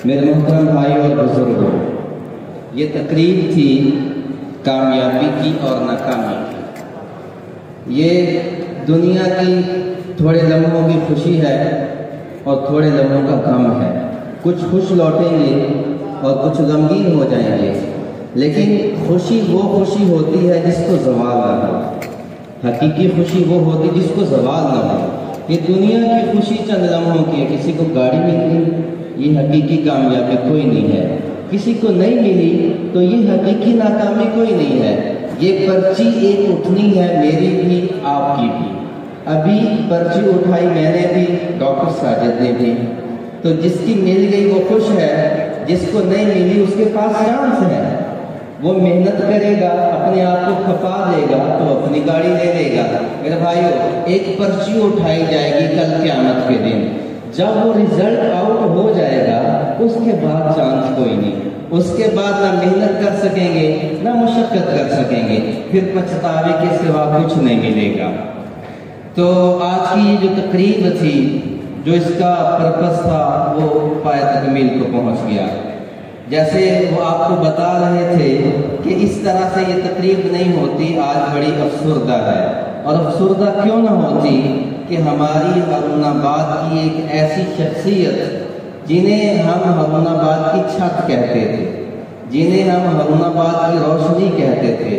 मेरे मोहतरम भाई और बुजुर्गों ये तकरीब थी कामयाबी की और नाकामी की ये दुनिया की थोड़े लम्हों की खुशी है और थोड़े लम्हों का गम है कुछ खुश लौटेंगे और कुछ गमगीन हो जाएँगे। लेकिन खुशी वो खुशी होती है जिसको जवाल ना हो हकीकी खुशी वो होती जिसको जवाल ना हो ये दुनिया की खुशी चंद लम्हों की है। किसी को गाड़ी मिल, ये हकीकी कामयाबी कोई नहीं है। किसी को नहीं मिली तो ये हकीकी नाकामी कोई नहीं है। ये पर्ची एक उठनी है, मेरी भी, आपकी भी। अभी पर्ची उठाई मैंने भी, डॉक्टर साजिद ने भी। तो जिसकी मिल गई वो खुश है जिसको नहीं मिली उसके पास चांस है। वो मेहनत करेगा, अपने आप को खपा देगा तो अपनी गाड़ी ले लेगा मेरे भाइयों, एक पर्ची उठाई जाएगी कल क्यामत के दिन। जब वो रिज़ल्ट आउट हो जाएगा, उसके बाद चांस कोई नहीं। उसके बाद ना मेहनत कर सकेंगे, ना मुशक्कत कर सकेंगे। फिर पछतावे के सिवा कुछ नहीं मिलेगा। तो आज की ये जो तकरीब थी जो इसका पर्पस था, वो पाए तकमील को पहुँच गया। जैसे वो आपको बता रहे थे कि इस तरह से ये तकरीब नहीं होती, आज बड़ी अफसरदा है। और अफसरदा क्यों ना होती कि हमारी हरुणाबाद की एक ऐसी शख्सियत, जिन्हें हम हरुणाबाद की छत कहते थे, जिन्हें हम हरुणाबाद की रोशनी कहते थे,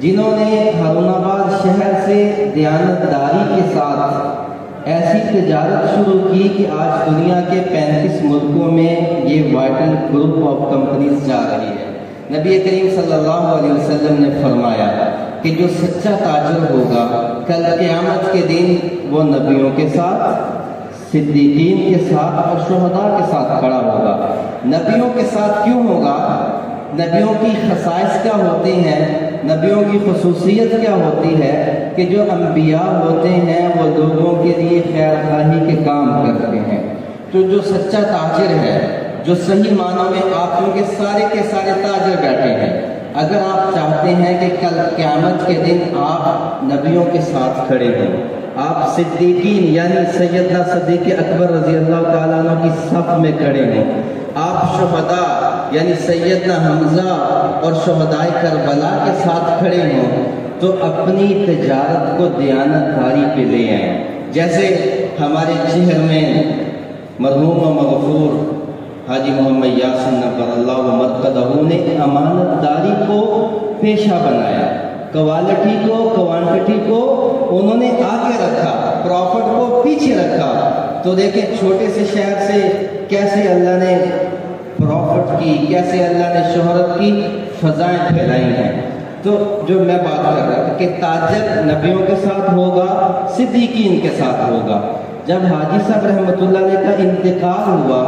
जिन्होंने हरुणाबाद शहर से दयानतदारी के साथ ऐसी तजारत शुरू की कि आज दुनिया के 35 मुल्कों में ये वाइटल ग्रुप ऑफ़ कंपनीज़ जा रही है। नबी करीम सल्लल्लाहु अलैहि वसल्लम ने फरमाया कि जो सच्चा ताजर होगा, कल क़यामत के दिन वो नबियों के साथ, सिद्दीकीन के साथ और शहदा के साथ खड़ा होगा। नबियों के साथ क्यों होगा? नबियों की खसाइश क्या होती हैं? नबियों की खसूसियत क्या होती है कि जो अम्बिया होते हैं, वो लोगों के लिए खैर खाही के काम करते हैं। तो जो सच्चा ताजर है, जो सही मानों में आप क्योंकि सारे के सारे ताजर बैठे हैं, अगर आप चाहते हैं कि कल क्यामत के दिन आप नबियों के साथ खड़े हों, आप सिद्दीकीन यानी सैदना सदीक अकबर रज़ी अल्लाह की सफ में खड़े हों आप शहदा, यानी सैदना हमजा और शहदाय करबला के साथ खड़े हों तो अपनी तजारत को दयानतदारी पे ले आए। जैसे हमारे शहर में मरहूम मगफूर हाजी मोहम्मद यासिन नबर ने अमानतदारी को पेशा बनाया। क्वालिटी को, क्वांटिटी को उन्होंने आगे रखा, प्रॉफिट को पीछे रखा। तो देखें, छोटे से शहर से कैसे अल्लाह ने प्रॉफिट की, कैसे अल्लाह ने शोहरत की, फजाएँ फैलाई हैं। तो जो मैं बात कर रहा था कि ताजर नबियों के साथ होगा, सिद्दीकीन के साथ होगा। जब हाजी साहब रहमतुल्लाह का इंतकाल हुआ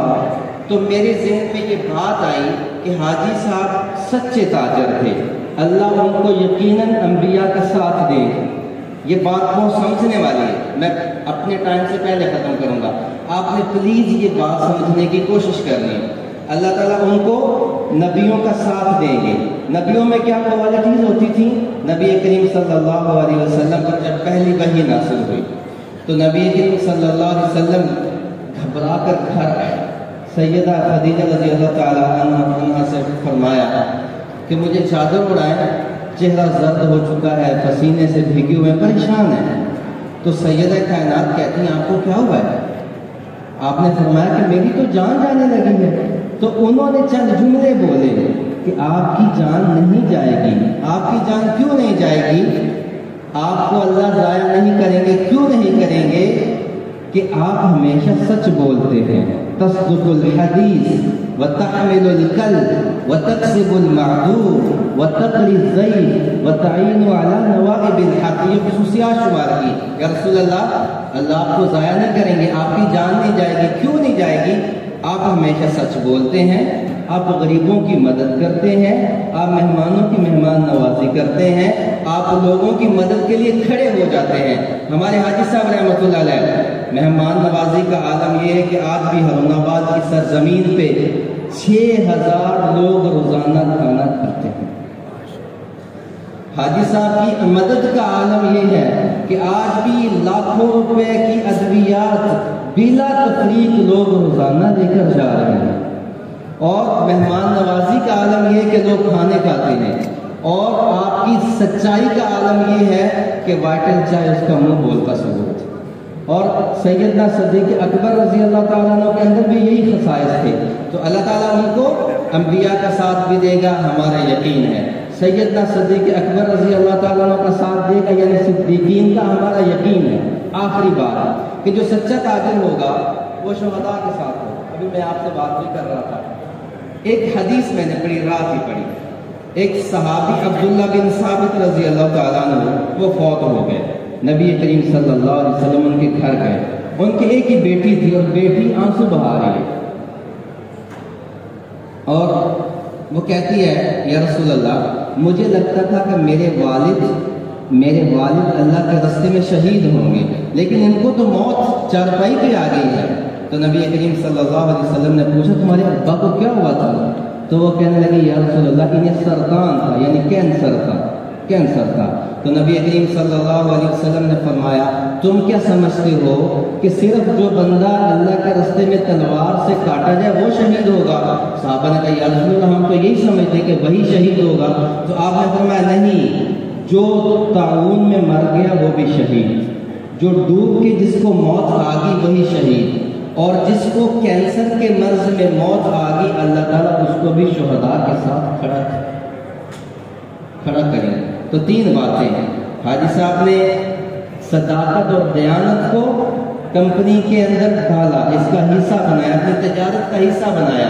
तो मेरे जहन में ये बात आई कि हाजी साहब सच्चे ताजर थे। अल्लाह उनको यकीनन अम्बिया का साथ दे। ये बात बहुत समझने वाली है। मैं अपने टाइम से पहले ख़त्म करूँगा। आपने प्लीज़ ये बात समझने की कोशिश करनी अल्लाह ताला उनको नबियों का साथ देंगे। नबियों में क्या क्वालिटीज़ होती थी? नबी करीम सल्लल्लाहु अलैहि वसल्लम पर जब पहली वही नासिल हुई तो नबी करीम सल्लल्लाहु अलैहि वसल्लम घबरा कर घर आए। सैदा खदीजा रज़ी अल्लाह से फरमाया, कि मुझे चादर उड़ाए, चेहरा जर्द हो चुका है, पसीने से भीगे हुए परेशान है। तो सैयद कायनात कहती हैं, आपको क्या हुआ है? आपने फरमाया कि मेरी तो जान जाने लगी है। तो उन्होंने चंद जुमले बोले कि आपकी जान नहीं जाएगी। आपकी जान क्यों नहीं जाएगी? आपको अल्लाह जाया नहीं करेंगे, क्यों नहीं करेंगे? कि आप हमेशा सच बोलते हैं। तस्दुकुल हदीस व तहमिलुल कल व तकसिबुलमादूर व व अला ये खसूसियात शुमार की रसूल अल्लाह अल्लाह आपको ज़ाया नहीं करेंगे, आपकी जान नहीं जाएगी, क्यों नहीं जाएगी? आप हमेशा सच बोलते हैं, आप गरीबों की मदद करते हैं, आप मेहमानों की मेहमान नवाजी करते हैं, आप लोगों की मदद के लिए खड़े हो जाते हैं। हमारे हाजी साहब रहमत मेहमान नवाजी का आलम यह है कि आज भी हरुणाबाद की सरजमीन पे छः हज़ार लोग रोज़ाना खाना हाजी साहब की मदद का आलम यह है कि आज भी लाखों रुपए की अद्वियात, बिला तफरीक लोग रोज़ाना लेकर जा रहे हैं। और मेहमान नवाजी का आलम यह कि लोग खाने खाते हैं। और आपकी सच्चाई का आलम यह है कि वाइटल चाय उसका मुँह बोलता सबूत। और सैदना सदीक अकबर रज़ी अल्लाह तु के अंदर भी यही खसाइश थे। तो अल्लाह ताला उनको अम्बिया का साथ भी देगा, हमारा यकीन है। सैदना सदीक अकबर रज़ी अल्लाह तु का साथ देगा यानी सिद्दीकीन का हमारा यकीन है, आखिरी बात कि जो सच्चा ताजिर होगा, वो शहदा के साथ हो अभी मैं आपसे बात भी कर रहा था। एक हदीस मैंने पढ़ी रात ही पढ़ी। एक सहाबी अब्दुल्ला बिन साबित रज़ी अल्लाह तु वो फौत हो गए। नबी करीम वसल्लम उनके घर गए। उनकी एक ही बेटी थी और बेटी आँसू बहा रही और वो कहती है, या रसूल अल्लाह मुझे लगता था कि मेरे वालिद मेरे वालिद अल्लाह के रस्ते में शहीद होंगे, लेकिन इनको तो मौत चारपाई पे आ गई है। तो नबी करीम सल्लल्लाहु अलैहि वसल्लम ने पूछा, तुम्हारे अब्बा को क्या हुआ था? तो वो कहने लगे, या रसूलुल्लाह, इन्हें सरतान था, यानी कैंसर था कैंसर था। तो नबी करीम सल्लल्लाहु अलैहि वसल्लम ने फरमाया, तुम क्या समझते हो कि सिर्फ़ जो बंदा अल्लाह के रास्ते में तलवार से काटा जाए, वो शहीद होगा? साहबा ने कहा, या हम तो यही समझते कि वही शहीद होगा। तो आपने फरमाया, नहीं, जो ताउन में मर गया, वो भी शहीद। जो डूब के जिसको मौत आ गई, वही शहीद। और जिसको कैंसर के मर्ज में मौत आ गई, अल्लाह ताला उसको भी शहदा के साथ खड़ा खड़ा करें तो तीन बातें हैं। हाजी साहब ने सदाकत और दयानत को कंपनी के अंदर डाला, इसका हिस्सा बनाया, अपनी तजारत का हिस्सा बनाया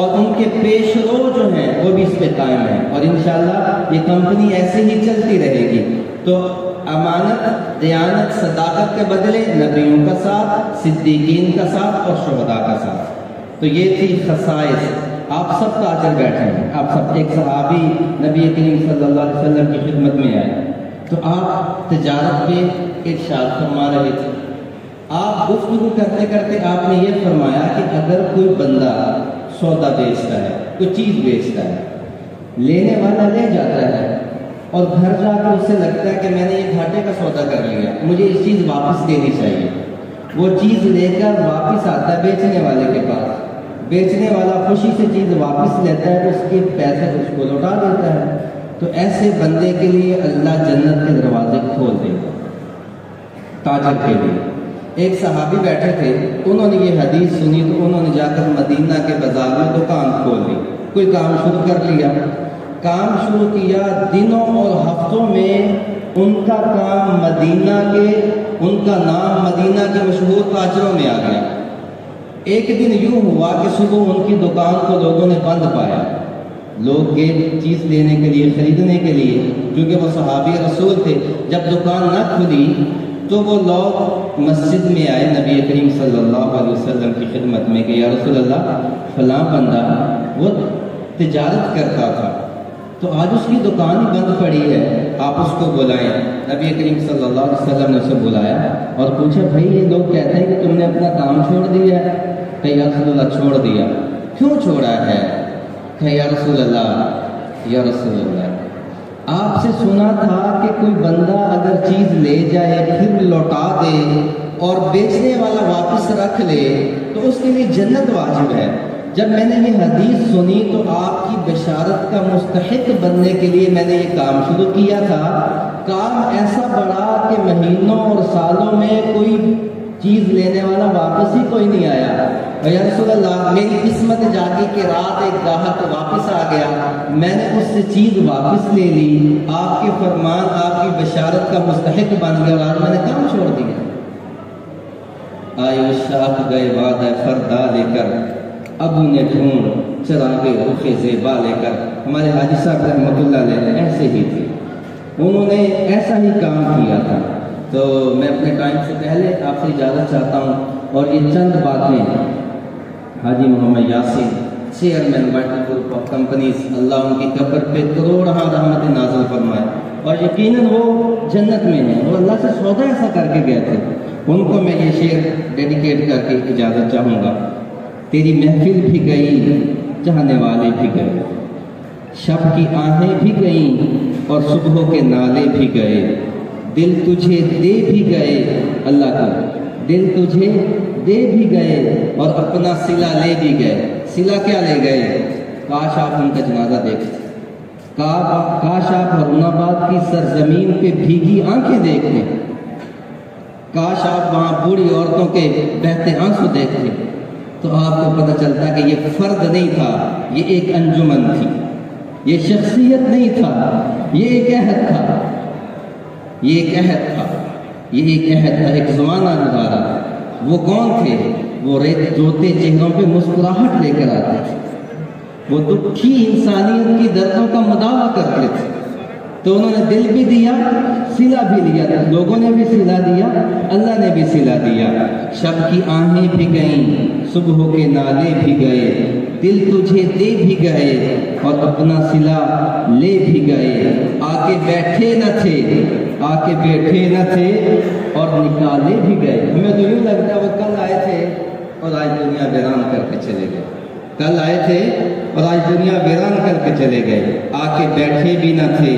और उनके पेश जो हैं, वो भी इस पे कायम है। और इंशाल्लाह ये कंपनी ऐसे ही चलती रहेगी। तो अमानत, दयानत, सदाकत के बदले नबियों का साथ, सिद्दीकीन का साथ और शहदा का साथ। तो ये थी खसाइस आप सब ताजर बैठे हैं। आप सब, एक सहाबी नबी करीम सल्लल्लाहु अलैहि वसल्लम की खिदमत में आए। तो आप तजारत में इरशाद फरमा रहे थे। आप गुफ्तु करते करते आपने ये फरमाया कि अगर कोई बंदा सौदा बेचता है, कोई चीज़ बेचता है, लेने वाला ले जाता है और घर जाकर उसे लगता है कि मैंने ये घाटे का सौदा कर लिया, मुझे इस चीज़ वापस देनी चाहिए। वो चीज़ लेकर वापस आता है बेचने वाले के पास। बेचने वाला खुशी से चीज़ वापस लेता है तो उसके पैसे उसको लौटा देता है। तो ऐसे बंदे के लिए अल्लाह जन्नत के दरवाजे खोल देगा। ताजर के लिए। एक सहाबी बैठे थे, उन्होंने ये हदीस सुनी तो उन्होंने जाकर मदीना के बाज़ार में दुकान खोल ली। कोई काम शुरू कर लिया। काम शुरू किया, दिनों और हफ्तों में उनका काम मदीना के, उनका नाम मदीना के मशहूर ताजरों में आ गया। एक दिन यूँ हुआ कि सुबह उनकी दुकान को लोगों ने बंद पाया। लोग गए चीज़ लेने के लिए, ख़रीदने के लिए, क्योंकि वो सहाबी रसूल थे। जब दुकान न खुली तो वो लोग मस्जिद में आए, नबी करीम सल्लल्लाहु अलैहि वसल्लम की खिदमत में कि, या रसूल अल्लाह फलां बंदा वो तिजारत करता था। तो आज उसकी दुकान बंद पड़ी है, आप उसको बुलाएँ। नबी करीम सल्लल्लाहु अलैहि वसल्लम ने उसे बुलाया और पूछा, भाई, ये लोग कहते हैं कि तुमने अपना काम छोड़ दिया है? कहीं रसूलुल्लाह छोड़ दिया। क्यों छोड़ा है? कहीं रसूलुल्लाह, या रसूलुल्लाह। आपसे सुना था कि कोई बंदा अगर चीज़ ले जाए, फिर लौटा दे और बेचने वाला वापस रख ले तो उसके लिए जन्नत वाजिब है। जब मैंने ये हदीस सुनी तो आपकी बशारत का मुस्तक बनने के लिए मैंने ये काम शुरू किया था। काम ऐसा बड़ा कि महीनों और सालों में कोई चीज़ लेने वाला वापस ही कोई नहीं आया। अल्लाह मेरी किस्मत जागी कि रात एक ग्राहक वापस आ गया। मैंने उससे चीज़ वापस ले ली। आपके फरमान, आपकी बशारत का मुस्तक बन गया और मैंने काम छोड़ दिया। आयुष गए वादा फरदा लेकर। अब उन्हें ढूंढ, चरागे रुख जेबा लेकर। हमारे हाजी साहब रहमत ऐसे ही थे। उन्होंने ऐसा ही काम किया था। तो मैं अपने टाइम से पहले आपसे इजाज़त चाहता हूँ और ये चंद बातें Haji Mohammad Yasin chairman Vital group of companies Allah उनकी कब्र पे करोड़ रहमत नाजल फरमाए। और यकीनन वो जन्नत में हैं वो अल्लाह से सौदा ऐसा करके गए थे। उनको मैं ये शेर डेडिकेट करके इजाज़त चाहूँगा। तेरी महफिल भी गई, चाहने वाले भी गए। शब की आहें भी गईं, और सुबह के नाले भी गए। दिल तुझे दे भी गए, अल्लाह को। दिल तुझे दे भी गए और अपना सिला ले भी गए। सिला क्या ले गए? काश आप उनका जनाजा देखते का, काश आप हरुणाबाद की सरजमीन पे भीगी आँखें देखते। काश आप वहाँ बूढ़ी औरतों के बहते आँसू देखते। तो आपको पता चलता कि ये फर्द नहीं था ये एक अंजुमन थी। ये शख्सियत नहीं था ये एक अहद था। ये एक अहद था ये एक अहद था एक जमाना गुजारा वो कौन थे? वो रेत जोते चेहरों पे मुस्कुराहट लेकर आते थे। वो दुखी इंसानियत की दर्दों का मुदावा करते थे। तो उन्होंने दिल भी दिया, सिला भी लिया लोगों ने भी सिला दिया, अल्लाह ने भी सिला दिया। शब की आहें भी गईं, सुबह के नाले भी गए, दिल तुझे दे भी गए, और अपना सिला ले भी गए। आके बैठे न थे, आके बैठे न थे और निकाले भी गए। हमें तो यूँ लगता है, वो कल आए थे और आज दुनिया वीरान करके चले गए। कल आए थे और आज दुनिया वीरान करके चले गए। आके बैठे भी न थे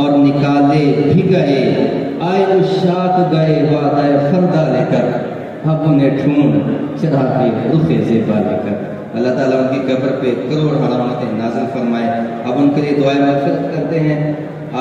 और निकाले भी गए। आए उशाक गए वादाए फरदा लेकर। अब उन्हें ढूंढ चढ़ा के रुखे जेबा लेकर। अल्लाह ताला उनकी कब्र पे करोड़ हरामतें नाजिल फरमाए। अब उनके लिए दुआएँ मफरत करते हैं।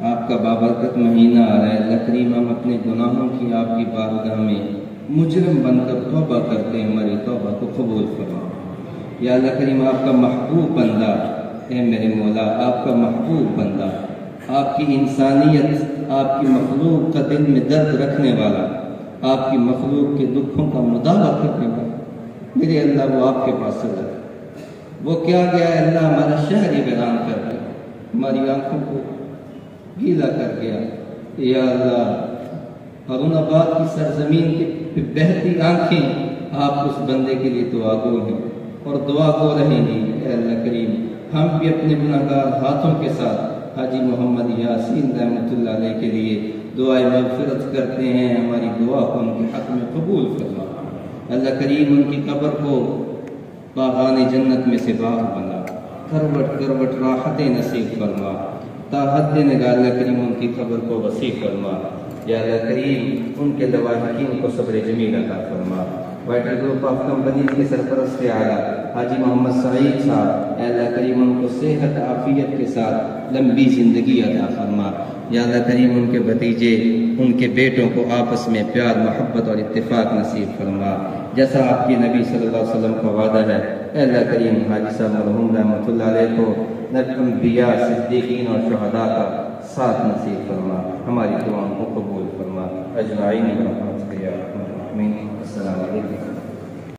आपका बाबरकत महीना आ रहा है। अल्लाह करीम हम अपने गुनाहों की आपकी बारगाह में मुजरम बनकर तोबा करते हैं। हमारी तोबा को कबूल फरमा या अल्लाह करीम आपका महबूब बंदा। है मेरे मौला, आपका महबूब बंदा। आपकी इंसानियत, आपकी मखलूक का दिल में दर्द रखने वाला। आपकी मखलूक के दुखों का मुदावा करने वाला। मेरे अल्लाह, वो आपके पास चला वो क्या गया अल्लाह हमारा शहर ही बयान कर दिया हमारी आँखों को गीला कर गया। या अरुणाबाद की सरजमीन की बहती आँखें आप उस बंदे के लिए दुआ गो हैं और दुआ गो रहेंगी अल्लाह करीम। हम भी अपने गुनागार हाथों के साथ हाजी मोहम्मद यासीन रहमत के लिए दुआएँ मगफरत करते हैं। हमारी दुआ को उनके हक में कबूल करना अल्लाह करीम उनकी कब्र को बागान जन्नत में से बाहर बना। करवट करवट राहत नसीब फरमा। ताहद नगाल करीम उनकी खबर को वसी फरमा या करीम, उनके लवाहकीन को सब्र जमील अता फरमा वाइटल ग्रुप ऑफ़ कंपनीज़ के सरपरस्त आला हाजी मोहम्मद सईद साहब अल्लाह करीम उनको सेहत, आफियत के साथ लंबी ज़िंदगी अदा फरमा या करीम उनके भतीजे, उनके बेटों को आपस में प्यार, मोहब्बत और इत्तेफाक नसीब फरमा जैसा आपकी नबी सल्लल्लाहु अलैहि वसल्लम का वादा है अल्लाह करीम हाजी साहब मरहूम रहमत को नबिया सिद्दीकीन और शहदा का साथ नसीब फरमा। हमारी दुआओं को कबूल फरमा। अजमाइन रहमत अल्लाम